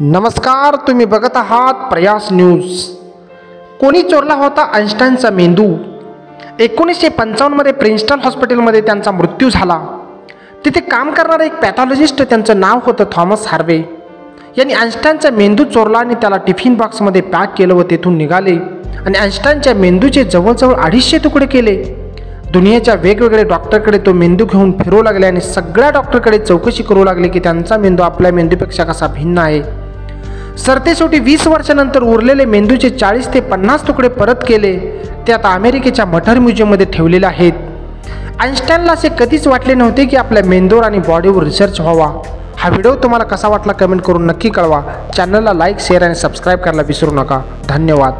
नमस्कार तुम्ही बघत आहात प्रयास न्यूज. कोणी चोरला होता आईन्स्टाईनचा मेंदू? एकोणीसशे पंचावन्नमध्ये प्रिन्स्टन हॉस्पिटलमध्ये त्यांचा मृत्यू झाला. तिथे काम करणारा एक पॅथॉलॉजिस्ट त्यांचं नाव होतं थॉमस हार्वे. यांनी आईन्स्टाईनचा मेंदू चोरला आणि त्याला टिफिन बॉक्समध्ये पॅक केलं व तेथून निघाले. आणि आईन्स्टाईनच्या मेंदूचे जवळजवळ अडीचशे तुकडे केले. दुनियेच्या वेगवेगळे डॉक्टरकडे तो मेंदू घेऊन फिरू लागले आणि सगळ्या डॉक्टरकडे चौकशी करू लागले की त्यांचा मेंदू आपल्या मेंदूपेक्षा कसा भिन्न आहे. सरतेसोटी वीस वर्षानंतर उरलेले मेंदूचे चाळीस ते पन्नास तुकडे परत केले ते आता अमेरिकेच्या मटर म्युझियममध्ये ठेवलेले आहेत. आईन्स्टाईनला असे कधीच वाटले नव्हते की आपल्या मेंदूवर आणि बॉडीवर रिसर्च व्हावा. हा व्हिडिओ तुम्हाला कसा वाटला कमेंट करून नक्की कळवा. चॅनलला लाईक शेअर आणि सबस्क्राईब करायला विसरू नका. धन्यवाद.